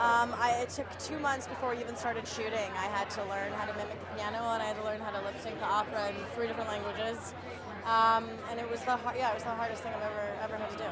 Um, I, it took two months before we even started shooting. I had to learn how to mimic the piano, and I had to learn how to lip sync the opera in three different languages. Um, and it was the yeah, it was the hardest thing I've ever ever had to do.